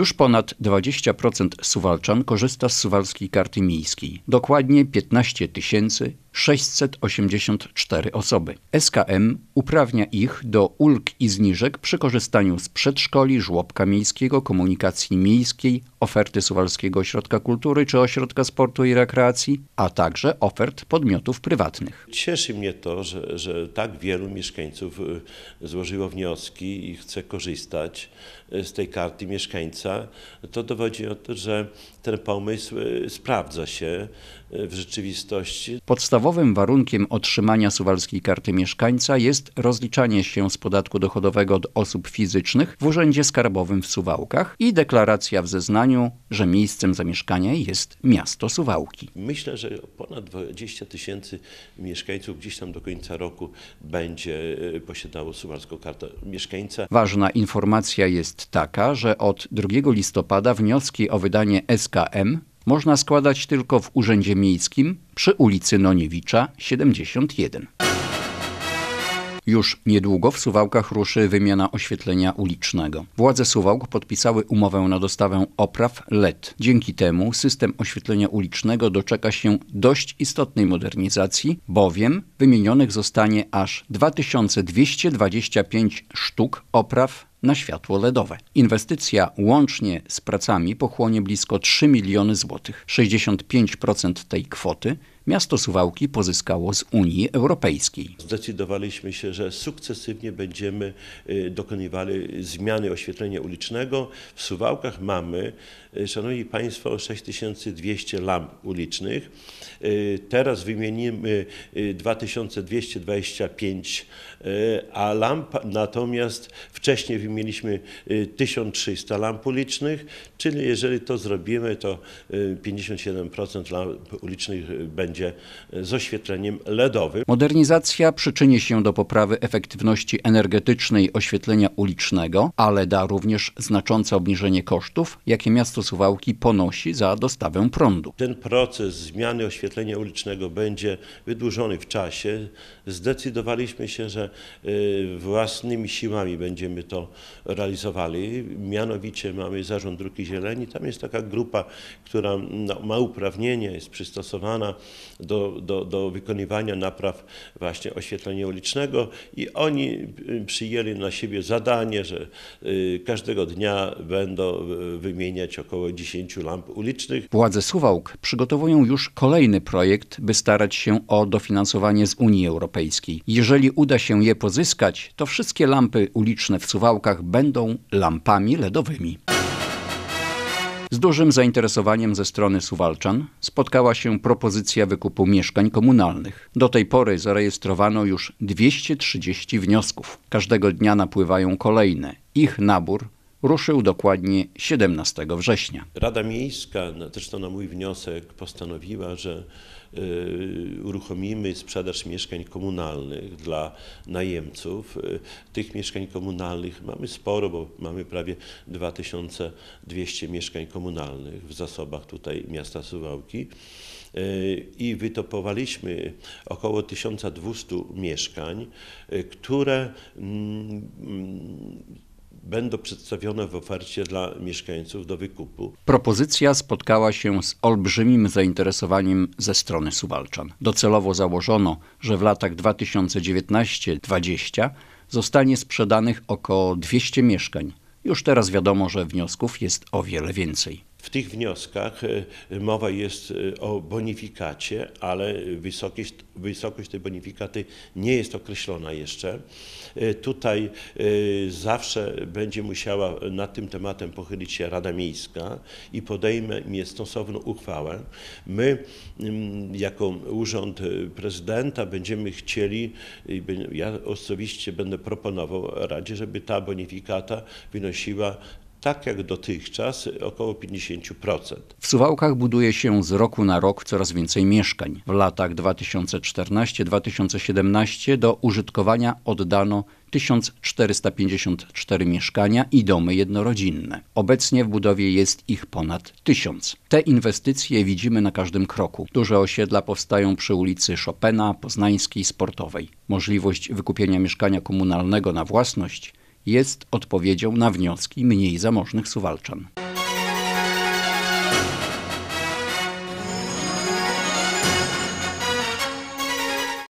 Już ponad 20% suwalczan korzysta z suwalskiej karty miejskiej. Dokładnie 15 684 osoby. SKM uprawnia ich do ulg i zniżek przy korzystaniu z przedszkoli, żłobka miejskiego, komunikacji miejskiej, oferty Suwalskiego Ośrodka Kultury czy Ośrodka Sportu i Rekreacji, a także ofert podmiotów prywatnych. Cieszy mnie to, że, że tak wielu mieszkańców y, złożyło wnioski i chce korzystać y, z tej karty mieszkańca. To dowodzi o to, że ten pomysł y, sprawdza się w rzeczywistości. Podstawowym warunkiem otrzymania suwalskiej karty mieszkańca jest rozliczanie się z podatku dochodowego od osób fizycznych w Urzędzie Skarbowym w Suwałkach i deklaracja w zeznaniu, że miejscem zamieszkania jest miasto Suwałki. Myślę, że ponad 20 tysięcy mieszkańców gdzieś tam do końca roku będzie e, posiadało suwalską kartę mieszkańca. Ważna informacja jest taka, że od 2 listopada wnioski o wydanie SKM można składać tylko w Urzędzie Miejskim przy ulicy Noniewicza 71. Już niedługo w Suwałkach ruszy wymiana oświetlenia ulicznego. Władze Suwałk podpisały umowę na dostawę opraw LED. Dzięki temu system oświetlenia ulicznego doczeka się dość istotnej modernizacji, bowiem wymienionych zostanie aż 2225 sztuk opraw na światło LEDowe. Inwestycja łącznie z pracami pochłonie blisko 3 miliony złotych. 65% tej kwoty miasto Suwałki pozyskało z Unii Europejskiej. Zdecydowaliśmy się, że sukcesywnie będziemy y, dokonywali zmiany oświetlenia ulicznego. W Suwałkach mamy, y, szanowni państwo, 6200 lamp ulicznych. Y, teraz wymienimy 2225 a lamp, natomiast wcześniej wymieniliśmy 1300 lamp ulicznych, czyli jeżeli to zrobimy, to 57% lamp ulicznych będzie z oświetleniem LEDowym. Modernizacja przyczyni się do poprawy efektywności energetycznej oświetlenia ulicznego, ale da również znaczące obniżenie kosztów, jakie miasto Suwałki ponosi za dostawę prądu. Ten proces zmiany oświetlenia ulicznego będzie wydłużony w czasie. Zdecydowaliśmy się, że y, własnymi siłami będziemy to realizowali. Mianowicie mamy Zarząd Dróg Zieleni. Tam jest taka grupa, która no, ma uprawnienie, jest przystosowana do, do, do wykonywania napraw właśnie oświetlenia ulicznego i oni y, przyjęli na siebie zadanie, że y, każdego dnia będą y, wymieniać około 10 lamp ulicznych. Władze Suwałk przygotowują już kolejny projekt, by starać się o dofinansowanie z Unii Europejskiej. Jeżeli uda się je pozyskać, to wszystkie lampy uliczne w Suwałkach będą lampami LEDowymi. Z dużym zainteresowaniem ze strony Suwalczan spotkała się propozycja wykupu mieszkań komunalnych. Do tej pory zarejestrowano już 230 wniosków. Każdego dnia napływają kolejne. Ich nabór ruszył dokładnie 17 września. Rada Miejska, zresztą na mój wniosek, postanowiła, że y, uruchomimy sprzedaż mieszkań komunalnych dla najemców. Y, tych mieszkań komunalnych mamy sporo, bo mamy prawie 2200 mieszkań komunalnych w zasobach tutaj miasta Suwałki y, i wytopowaliśmy około 1200 mieszkań, które mm, będą przedstawione w ofercie dla mieszkańców do wykupu. Propozycja spotkała się z olbrzymim zainteresowaniem ze strony Suwalczan. Docelowo założono, że w latach 2019-2020 zostanie sprzedanych około 200 mieszkań. Już teraz wiadomo, że wniosków jest o wiele więcej. W tych wnioskach e, mowa jest e, o bonifikacie, ale wysokość, wysokość tej bonifikaty nie jest określona jeszcze. E, tutaj zawsze będzie musiała nad tym tematem pochylić się Rada Miejska i podejmie stosowną uchwałę. My mm, jako Urząd Prezydenta będziemy chcieli, ja osobiście będę proponował Radzie, żeby ta bonifikata wynosiła tak jak dotychczas około 50%. W Suwałkach buduje się z roku na rok coraz więcej mieszkań. W latach 2014-2017 do użytkowania oddano 1454 mieszkania i domy jednorodzinne. Obecnie w budowie jest ich ponad 1000. Te inwestycje widzimy na każdym kroku. Duże osiedla powstają przy ulicy Chopina, Poznańskiej, Sportowej. Możliwość wykupienia mieszkania komunalnego na własność jest odpowiedzią na wnioski mniej zamożnych Suwalczan.